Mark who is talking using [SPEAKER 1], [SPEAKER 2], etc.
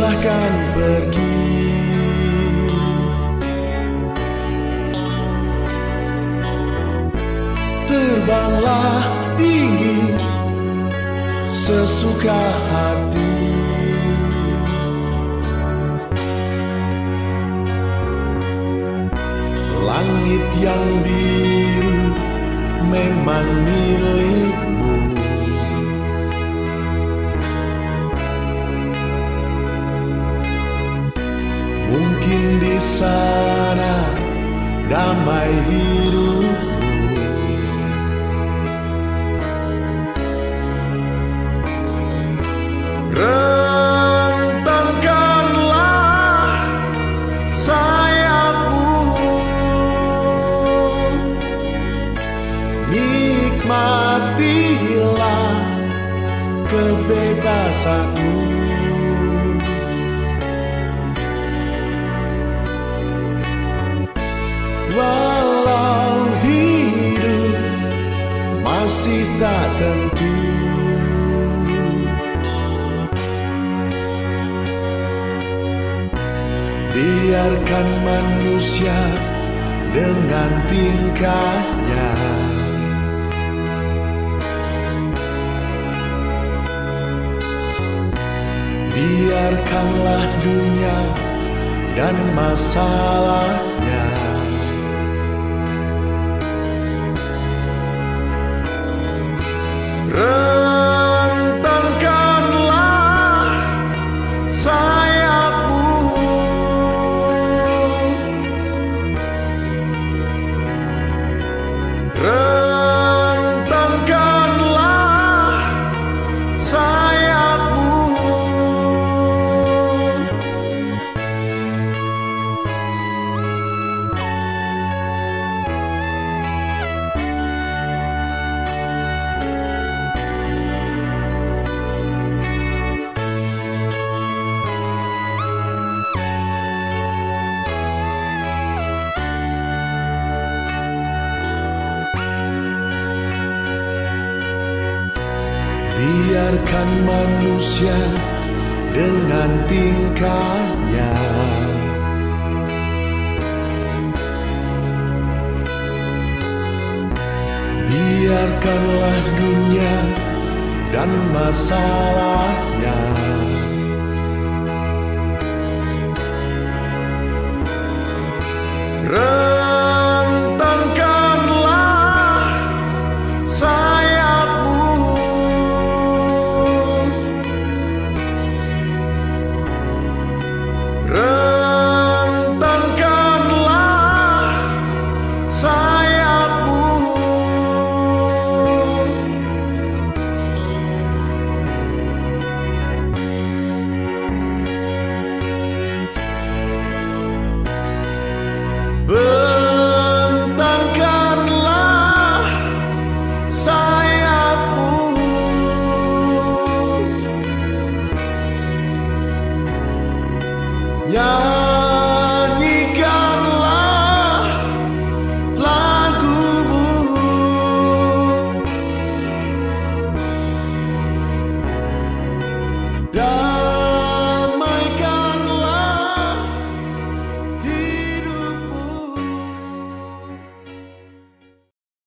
[SPEAKER 1] akan pergi. Terbanglah tinggi sesuka hati. Langit yang biru memang milikmu sana damai hidupmu. Rentangkanlah sayapmu. Nikmatilah kebebasanmu tak tentu Biarkan manusia dengan tingkahnya. Biarkanlah dunia dan masalahnya Biarkan manusia dengan tingkahnya. Biarkanlah dunia dan masalahnya. Re